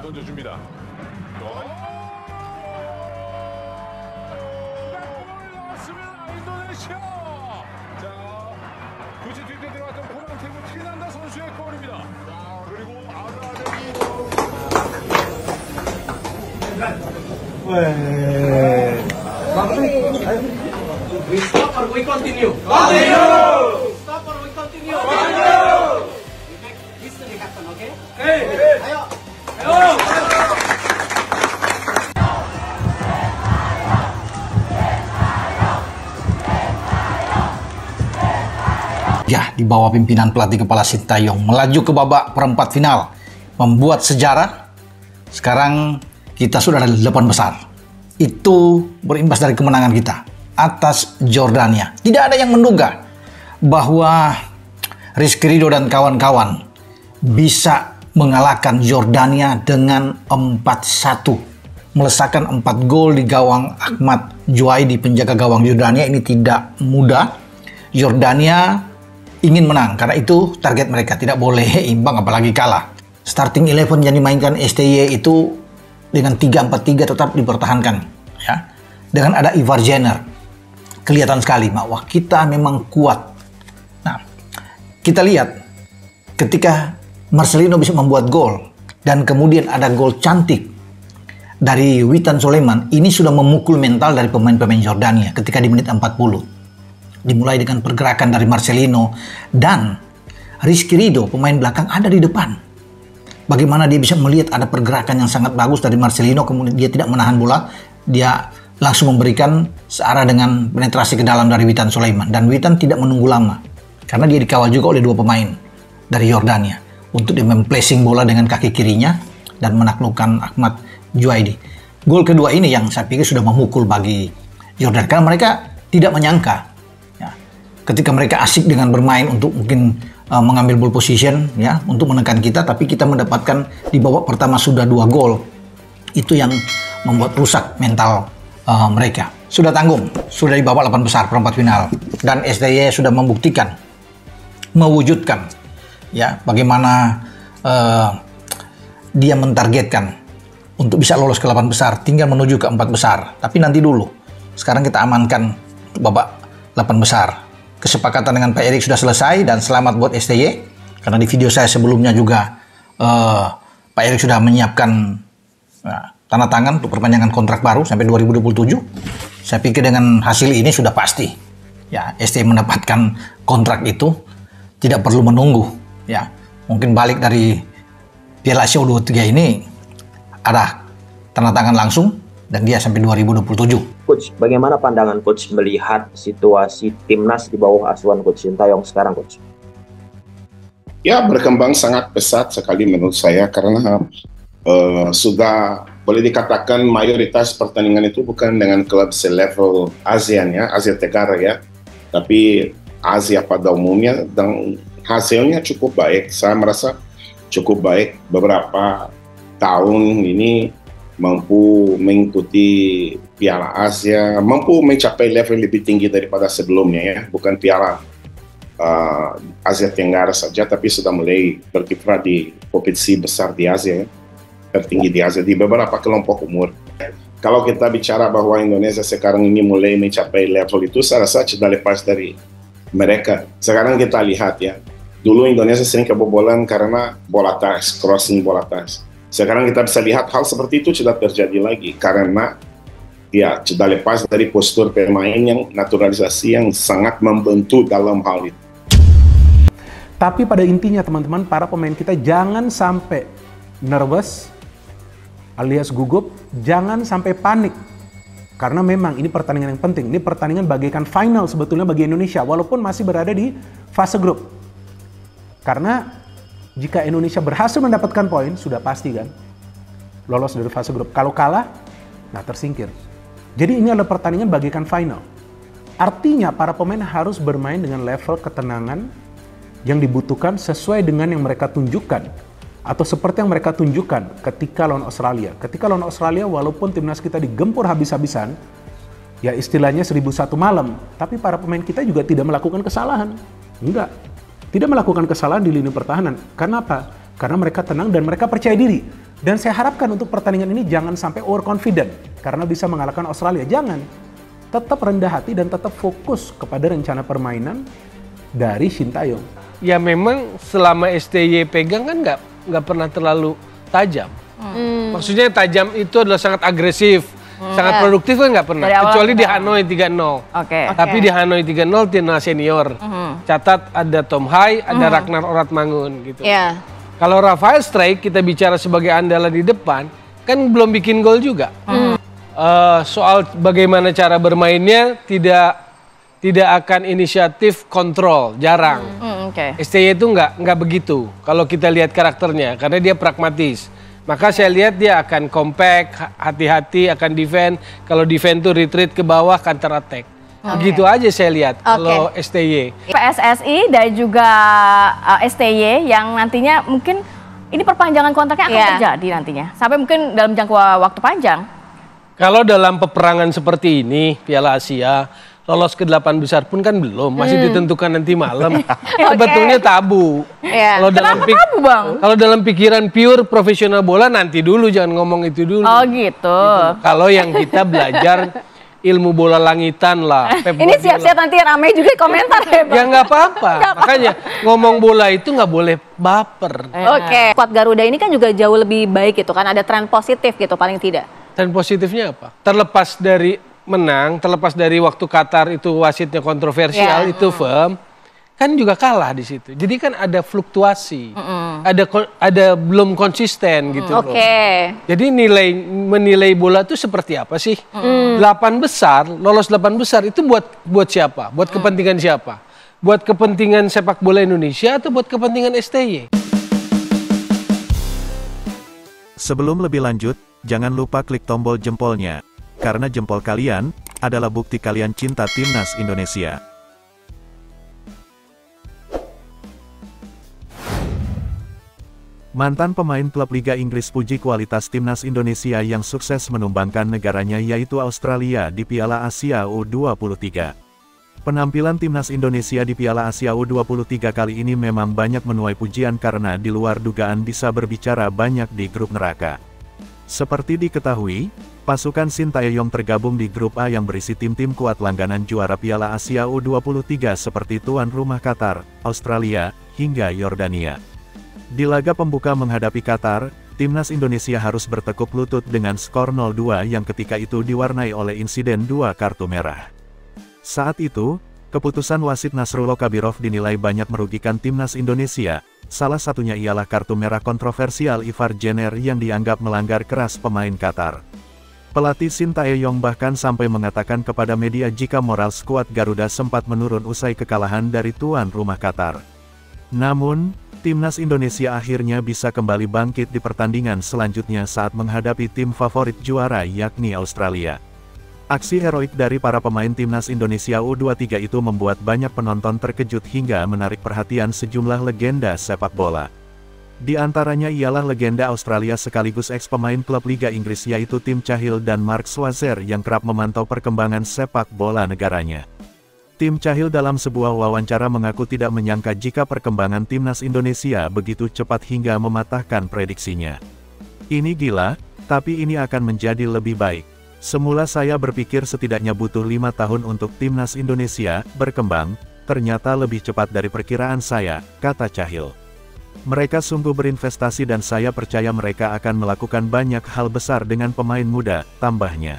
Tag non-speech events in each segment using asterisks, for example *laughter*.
길게 던져줍니다. 골 나왔습니다. 인도네시아. 자, 굳이 뒤에 들어갔던 코란테고 피난다 선수의 골입니다. 자, 그리고 아드아델이 We stop or we continue? Continue! Stop or we continue? Continue! We make history happen, okay? Okay. Ayo. Ya, di bawah pimpinan pelatih kepala Sintayong melaju ke babak perempat final, membuat sejarah. Sekarang kita sudah ada delapan besar. Itu berimbas dari kemenangan kita atas Jordania. Tidak ada yang menduga bahwa Rizky Ridho dan kawan-kawan bisa mengalahkan Jordania dengan 4-1. Melesakkan 4 gol di gawang Ahmad Juaidi penjaga gawang Jordania ini tidak mudah. Jordania ingin menang karena itu target mereka tidak boleh imbang apalagi kalah. Starting eleven yang dimainkan STY itu dengan 3-4-3 tetap dipertahankan ya. Dengan ada Ivar Jenner. Kelihatan sekali bahwa kita memang kuat. Nah, kita lihat ketika Marcelino bisa membuat gol dan kemudian ada gol cantik dari Witan Soleman ini sudah memukul mental dari pemain-pemain Jordania ketika di menit 40 dimulai dengan pergerakan dari Marcelino dan Rizky Ridho pemain belakang ada di depan. Bagaimana dia bisa melihat ada pergerakan yang sangat bagus dari Marcelino kemudian dia tidak menahan bola, dia langsung memberikan searah dengan penetrasi ke dalam dari Witan Sulaiman dan Witan tidak menunggu lama karena dia dikawal juga oleh dua pemain dari Yordania untuk dia memplacing bola dengan kaki kirinya dan menaklukkan Ahmad Juaidi. Gol kedua ini yang saya pikir sudah memukul bagi Yordania karena mereka tidak menyangka ya, ketika mereka asik dengan bermain untuk mungkin uh, mengambil ball position ya untuk menekan kita tapi kita mendapatkan di babak pertama sudah dua gol. Itu yang membuat rusak mental uh, mereka. Sudah tanggung sudah di babak 8 besar perempat final. Dan STY sudah membuktikan mewujudkan ya bagaimana uh, dia mentargetkan untuk bisa lolos ke 8 besar tinggal menuju ke empat besar. Tapi nanti dulu sekarang kita amankan babak 8 besar kesepakatan dengan Pak Erik sudah selesai dan selamat buat STY karena di video saya sebelumnya juga uh, Pak Erik sudah menyiapkan uh, tanda tangan untuk perpanjangan kontrak baru sampai 2027 saya pikir dengan hasil ini sudah pasti ya STY mendapatkan kontrak itu. Tidak perlu menunggu ya. Mungkin balik dari Piala Asia U23 ini ada tanda tangan langsung dan dia sampai 2027 Coach, bagaimana pandangan Coach melihat situasi timnas di bawah asuhan Coach Sintayong sekarang, Coach? Ya, berkembang sangat pesat sekali menurut saya karena uh, sudah boleh dikatakan mayoritas pertandingan itu bukan dengan klub selevel ASEAN ya, Asia Tenggara ya, tapi Asia pada umumnya dan hasilnya cukup baik. Saya merasa cukup baik beberapa tahun ini mampu mengikuti Piala Asia, mampu mencapai level lebih tinggi daripada sebelumnya ya, bukan Piala uh, Asia Tenggara saja, tapi sudah mulai berkiprah di kompetisi besar di Asia, ya, tertinggi di Asia di beberapa kelompok umur. Kalau kita bicara bahwa Indonesia sekarang ini mulai mencapai level itu, saya rasa sudah lepas dari mereka. Sekarang kita lihat ya, dulu Indonesia sering kebobolan karena bola tas, crossing bola tas sekarang kita bisa lihat hal seperti itu sudah terjadi lagi karena ya sudah lepas dari postur pemain yang naturalisasi yang sangat membantu dalam hal itu. Tapi pada intinya teman-teman, para pemain kita jangan sampai nervous alias gugup, jangan sampai panik. Karena memang ini pertandingan yang penting. Ini pertandingan bagaikan final sebetulnya bagi Indonesia walaupun masih berada di fase grup. Karena jika Indonesia berhasil mendapatkan poin, sudah pasti kan lolos dari fase grup. Kalau kalah, nah tersingkir. Jadi ini adalah pertandingan bagaikan final. Artinya para pemain harus bermain dengan level ketenangan yang dibutuhkan sesuai dengan yang mereka tunjukkan atau seperti yang mereka tunjukkan ketika lawan Australia. Ketika lawan Australia walaupun timnas kita digempur habis-habisan, ya istilahnya 1001 malam, tapi para pemain kita juga tidak melakukan kesalahan. Enggak. Tidak melakukan kesalahan di lini pertahanan. Karena apa? Karena mereka tenang dan mereka percaya diri. Dan saya harapkan untuk pertandingan ini jangan sampai overconfident karena bisa mengalahkan Australia. Jangan. Tetap rendah hati dan tetap fokus kepada rencana permainan dari Sintayong. Ya memang selama STY pegang kan nggak nggak pernah terlalu tajam. Maksudnya tajam itu adalah sangat agresif, sangat Ya. produktif kan nggak pernah. Dari awal Kecuali di. Hanoi 3-0. Oke. Tapi di Hanoi 3-0 timnas senior. Catat ada Tom Hai, ada Ragnar Oratmangun gitu. Ya. Kalau Rafael Strike kita bicara sebagai andalan di depan, kan belum bikin gol juga. Eh, soal bagaimana cara bermainnya tidak tidak akan inisiatif kontrol, jarang. Hmm, Oke. STY itu nggak nggak begitu kalau kita lihat karakternya karena dia pragmatis. Maka saya lihat dia akan compact, ha- hati-hati akan defend. Kalau defend tuh retreat ke bawah counter attack. Begitu aja saya lihat kalau STY. PSSI dan juga uh, STY yang nantinya mungkin ini perpanjangan kontraknya akan Iya. terjadi nantinya sampai mungkin dalam jangka waktu panjang. Kalau dalam peperangan seperti ini Piala Asia lolos ke delapan besar pun kan belum, masih ditentukan nanti malam. *laughs* Sebetulnya tabu. Iya. Kalau dalam tabu, Bang? Kalau dalam pikiran pure profesional bola nanti dulu jangan ngomong itu dulu. Oh gitu. Kalau yang kita belajar *laughs* ilmu bola langitan lah. Pep Ini siap-siap nanti ramai juga komentar ya, Bang. Ya nggak apa-apa. Makanya ngomong bola itu nggak boleh baper. Oke, squad Garuda ini kan juga jauh lebih baik gitu kan, ada tren positif gitu paling tidak. Dan positifnya apa? Terlepas dari menang, terlepas dari waktu Qatar itu wasitnya kontroversial, Ya. itu firm, kan juga kalah di situ. Jadi kan ada fluktuasi, ada kon- ada belum konsisten gitu Oke, loh. Jadi nilai menilai bola itu seperti apa sih? Delapan besar, lolos delapan besar itu buat buat siapa? Buat kepentingan siapa? Buat kepentingan sepak bola Indonesia atau buat kepentingan STY? Sebelum lebih lanjut, jangan lupa klik tombol jempolnya. Karena jempol kalian adalah bukti kalian cinta timnas Indonesia. Mantan pemain klub Liga Inggris puji kualitas timnas Indonesia yang sukses menumbangkan negaranya yaitu Australia di Piala Asia U23. Penampilan timnas Indonesia di Piala Asia U23 kali ini memang banyak menuai pujian karena di luar dugaan bisa berbicara banyak di grup neraka. Seperti diketahui, pasukan Sintayong tergabung di grup A yang berisi tim-tim kuat langganan juara Piala Asia U23 seperti tuan rumah Qatar, Australia, hingga Yordania. Di laga pembuka menghadapi Qatar, timnas Indonesia harus bertekuk lutut dengan skor 0-2 yang ketika itu diwarnai oleh insiden dua kartu merah. Saat itu, keputusan wasit Nasrullah Kabirov dinilai banyak merugikan timnas Indonesia, salah satunya ialah kartu merah kontroversial Ivar Jenner yang dianggap melanggar keras pemain Qatar. Pelatih Sintayong bahkan sampai mengatakan kepada media jika moral skuad Garuda sempat menurun usai kekalahan dari tuan rumah Qatar. Namun, timnas Indonesia akhirnya bisa kembali bangkit di pertandingan selanjutnya saat menghadapi tim favorit juara yakni Australia. Aksi heroik dari para pemain timnas Indonesia U23 itu membuat banyak penonton terkejut hingga menarik perhatian sejumlah legenda sepak bola. Di antaranya ialah legenda Australia sekaligus ex-pemain klub Liga Inggris yaitu Tim Cahill dan Mark Schwarzer yang kerap memantau perkembangan sepak bola negaranya. Tim Cahill dalam sebuah wawancara mengaku tidak menyangka jika perkembangan timnas Indonesia begitu cepat hingga mematahkan prediksinya. Ini gila, tapi ini akan menjadi lebih baik. Semula saya berpikir setidaknya butuh lima tahun untuk timnas Indonesia berkembang, ternyata lebih cepat dari perkiraan saya, kata Cahill. Mereka sungguh berinvestasi dan saya percaya mereka akan melakukan banyak hal besar dengan pemain muda, tambahnya.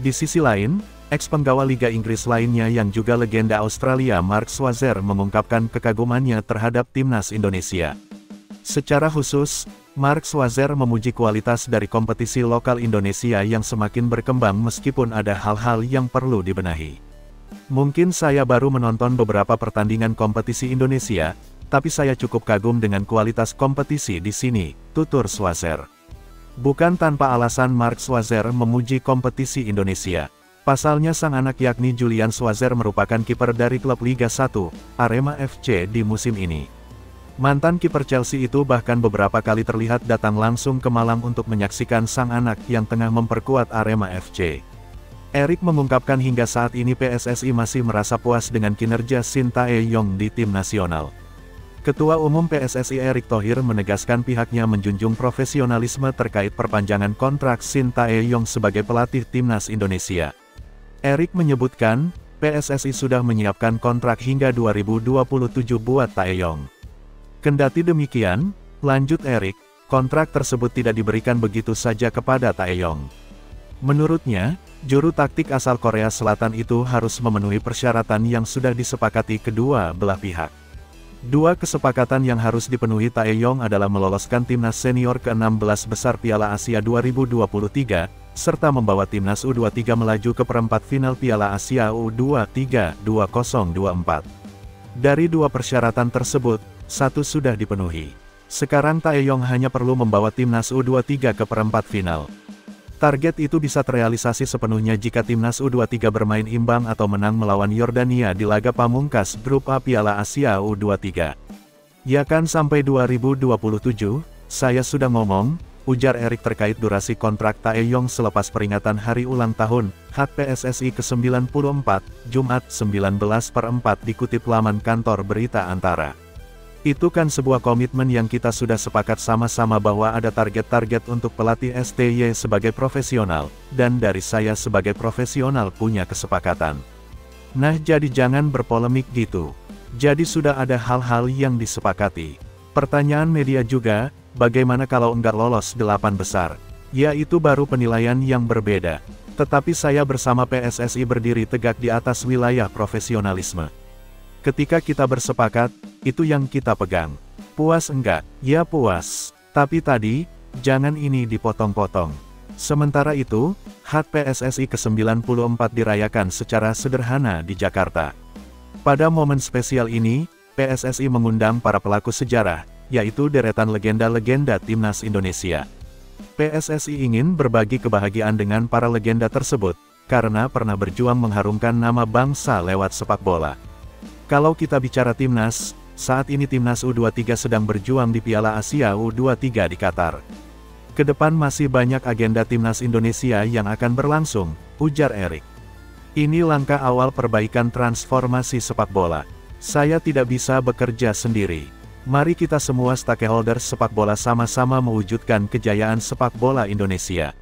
Di sisi lain, ex-penggawa Liga Inggris lainnya yang juga legenda Australia Mark Schwarzer mengungkapkan kekagumannya terhadap timnas Indonesia. Secara khusus, Mark Schwarzer memuji kualitas dari kompetisi lokal Indonesia yang semakin berkembang meskipun ada hal-hal yang perlu dibenahi. Mungkin saya baru menonton beberapa pertandingan kompetisi Indonesia, tapi saya cukup kagum dengan kualitas kompetisi di sini, tutur Schwarzer. Bukan tanpa alasan Mark Schwarzer memuji kompetisi Indonesia. Pasalnya sang anak yakni Julian Schwarzer merupakan kiper dari klub Liga 1, Arema FC di musim ini. Mantan kiper Chelsea itu bahkan beberapa kali terlihat datang langsung ke Malang untuk menyaksikan sang anak yang tengah memperkuat Arema FC. Erik mengungkapkan hingga saat ini PSSI masih merasa puas dengan kinerja Sintayong di tim nasional. Ketua Umum PSSI Erick Thohir menegaskan pihaknya menjunjung profesionalisme terkait perpanjangan kontrak Shin Tae-yong sebagai pelatih timnas Indonesia. Erick menyebutkan, PSSI sudah menyiapkan kontrak hingga 2027 buat Taeyong. Kendati demikian, lanjut Erick, kontrak tersebut tidak diberikan begitu saja kepada Taeyong. Menurutnya, juru taktik asal Korea Selatan itu harus memenuhi persyaratan yang sudah disepakati kedua belah pihak. Dua kesepakatan yang harus dipenuhi Taeyong adalah meloloskan timnas senior ke-16 besar Piala Asia 2023, serta membawa timnas U23 melaju ke perempat final Piala Asia U23 2024. Dari dua persyaratan tersebut, satu sudah dipenuhi. Sekarang Taeyong hanya perlu membawa timnas U23 ke perempat final. Target itu bisa terrealisasi sepenuhnya jika timnas U23 bermain imbang atau menang melawan Yordania di laga pamungkas grup A Piala Asia U23. Ya kan sampai 2027, saya sudah ngomong, ujar Erik terkait durasi kontrak Taeyong selepas peringatan hari ulang tahun, hak PSSI ke-94, Jumat 19 per 4 dikutip laman kantor berita antara. Itu kan sebuah komitmen yang kita sudah sepakat sama-sama bahwa ada target-target untuk pelatih STY sebagai profesional, dan dari saya sebagai profesional punya kesepakatan. Nah jadi jangan berpolemik gitu. Jadi sudah ada hal-hal yang disepakati. Pertanyaan media juga, bagaimana kalau enggak lolos delapan besar? Ya itu baru penilaian yang berbeda. Tetapi saya bersama PSSI berdiri tegak di atas wilayah profesionalisme. Ketika kita bersepakat, itu yang kita pegang. Puas enggak? Ya puas. Tapi tadi, jangan ini dipotong-potong. Sementara itu, hak PSSI ke-94 dirayakan secara sederhana di Jakarta. Pada momen spesial ini, PSSI mengundang para pelaku sejarah, yaitu deretan legenda-legenda timnas Indonesia. PSSI ingin berbagi kebahagiaan dengan para legenda tersebut, karena pernah berjuang mengharumkan nama bangsa lewat sepak bola. Kalau kita bicara timnas, saat ini timnas U23 sedang berjuang di Piala Asia U23 di Qatar. Ke depan masih banyak agenda timnas Indonesia yang akan berlangsung, ujar Erik. Ini langkah awal perbaikan transformasi sepak bola. Saya tidak bisa bekerja sendiri. Mari kita semua stakeholder sepak bola sama-sama mewujudkan kejayaan sepak bola Indonesia.